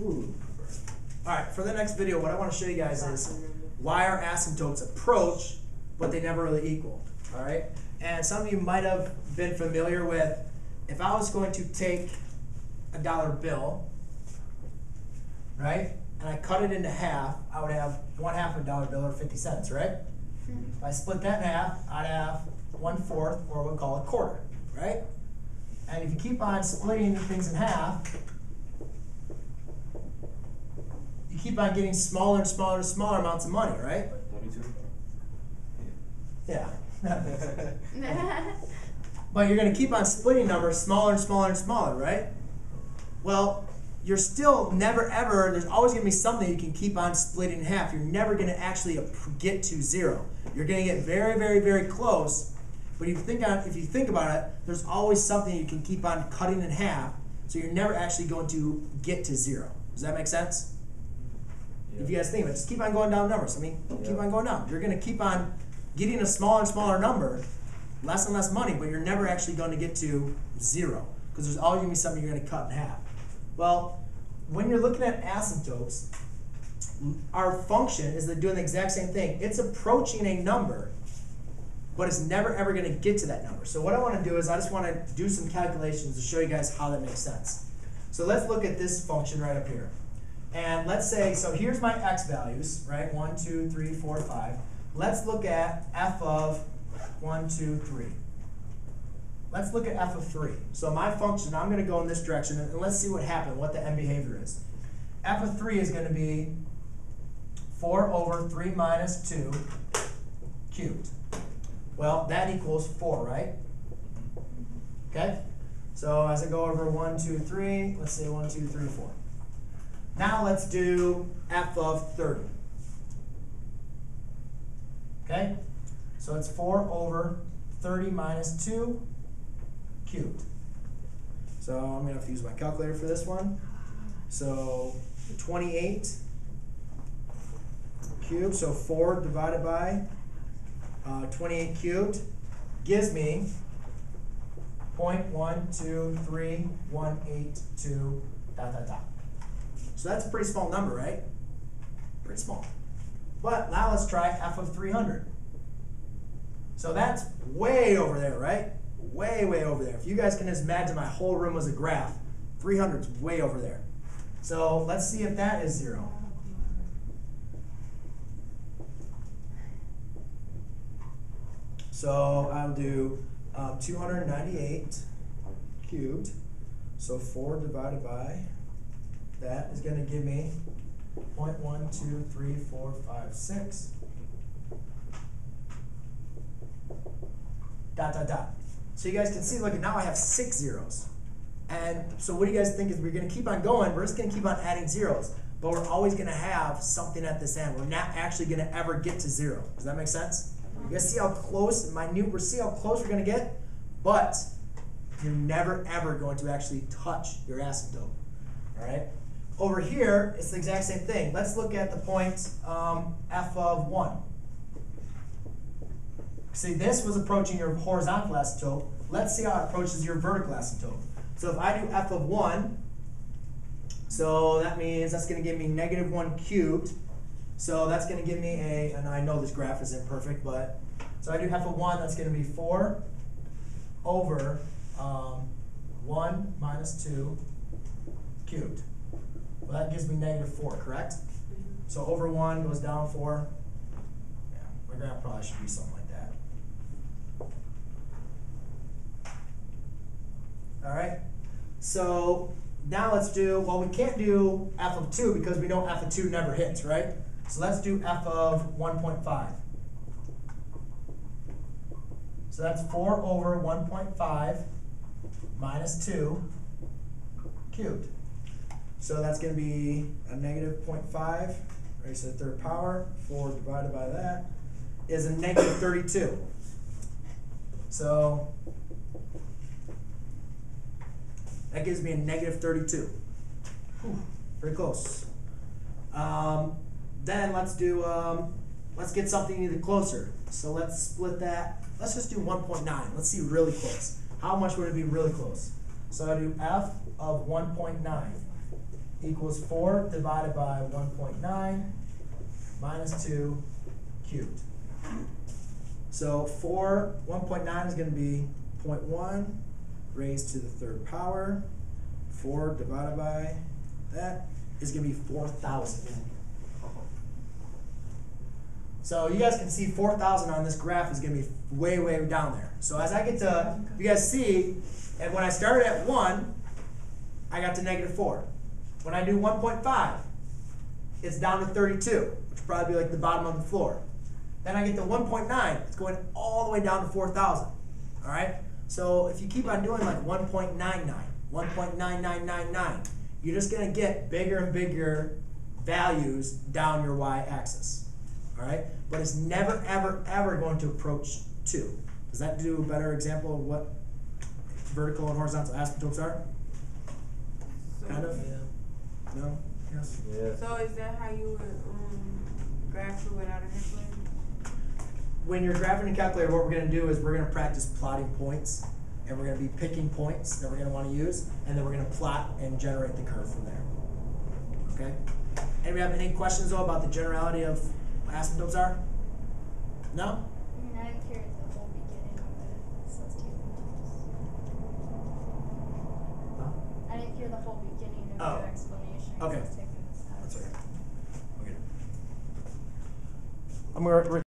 Ooh. All right, for the next video, what I want to show you guys is why our asymptotes approach, but they never really equal. All right, and some of you might have been familiar with if I was going to take a dollar bill, right, and I cut it into half, I would have one half of a dollar bill or 50 cents, right? Hmm. If I split that in half, I'd have one fourth, or what we call a quarter, right? And if you keep on splitting things in half, you keep on getting smaller and smaller and smaller amounts of money, right? Twenty-two. Yeah. but you're going to keep on splitting numbers smaller and smaller and smaller, right? Well, you're still never ever, there's always going to be something you can keep on splitting in half. You're never going to actually get to zero. You're going to get very, very, very close. But if you think on, if you think about it, there's always something you can keep on cutting in half. So you're never actually going to get to zero. Does that make sense? If you guys think of it, just keep on going down numbers. I mean, keep on going down. You're going to keep on getting a smaller and smaller number, less and less money, but you're never actually going to get to zero because there's always going to be something you're going to cut in half. Well, when you're looking at asymptotes, our function is they're doing the exact same thing. It's approaching a number, but it's never ever going to get to that number. So what I want to do is I just want to do some calculations to show you guys how that makes sense. So let's look at this function right up here. And let's say, so here's my x values, right? One, two, three, four, five. Let's look at f of one, two, three. Let's look at f of 3. So my function, I'm going to go in this direction, and let's see what happened, what the end behavior is. f of 3 is going to be 4 over 3 minus 2 cubed. Well, that equals 4, right? Okay? So as I go over 1, 2, 3, let's say 1, 2, 3, 4. Now let's do f of 30. Okay? So it's 4 over 30 minus 2 cubed. So I'm going to have to use my calculator for this one. So 28 cubed, so 4 divided by uh, 28 cubed gives me 0.12318 dot dot dot. So that's a pretty small number, right? Pretty small. But now let's try f of 300. So that's way over there, right? Way, way over there. If you guys can just imagine my whole room was a graph, 300 is way over there. So let's see if that is zero. So I'll do um, 298 cubed. So 4 divided by that is going to give me 0.12345 dot dot dot. So you guys can see, look, now I have six zeros. And so what do you guys think is we're going to keep on going? We're just going to keep on adding zeros. But we're always going to have something at this end. We're not actually going to ever get to zero. Does that make sense? You guys see how close, minute, we're see how close we're going to get? But you're never ever going to actually touch your asymptote. All right? Over here, it's the exact same thing. Let's look at the point um, f of 1. See, this was approaching your horizontal asymptote. Let's see how it approaches your vertical asymptote. So if I do f of 1, so that means that's going to give me negative 1 cubed. So that's going to give me a, and I know this graph is imperfect, but, so I do f of 1, that's going to be 4 over um, 1 minus 2 cubed. Well, that gives me negative 4, correct? So over 1 goes down 4. Yeah, my graph probably should be something like that. All right. So now let's do, well, we can't do f of 2 because we know f of 2 never hits, right? So let's do f of 1.5. So that's 4 over 1.5 minus 2 cubed. So that's going to be a negative 0.5 raised to the third power. 4 divided by that is a negative 32. So that gives me a negative 32. Whew, very close. Um, then let's do, um, let's get something even closer. So let's split that. Let's just do 1.9. Let's see really close. How much would it be really close? So I do f of 1.9 equals four divided by one point nine minus two cubed. So four, one point nine is gonna be 0.1 raised to the third power. Four divided by that is gonna be four thousand. So you guys can see four thousand on this graph is gonna be way, way down there. So as I get to, you guys see, and when I started at one, I got to negative four. When I do one point five, it's down to thirty-two, which would probably be like the bottom of the floor. Then I get to one point nine, it's going all the way down to four thousand. Alright? So if you keep on doing like 1.99, 1.9999, you're just gonna get bigger and bigger values down your y-axis. Alright? But it's never, ever, ever going to approach two. Does that do a better example of what vertical and horizontal asymptotes are? So- Kind of? No? Yes? Yeah. So is that how you would, um, graph it without a calculator? when you're graphing a calculator, what we're gonna do is we're gonna practice plotting points, and we're gonna be picking points that we're gonna wanna use, and then we're gonna plot and generate the curve from there. Okay? Anybody have any questions though about the generality of what asymptotes are? No? I mean, I didn't hear the whole beginning of it, so it's taking I didn't hear the whole beginning of Oh. the explanation. so Okay. it's taking this time. That's okay. Okay. I'm gonna re-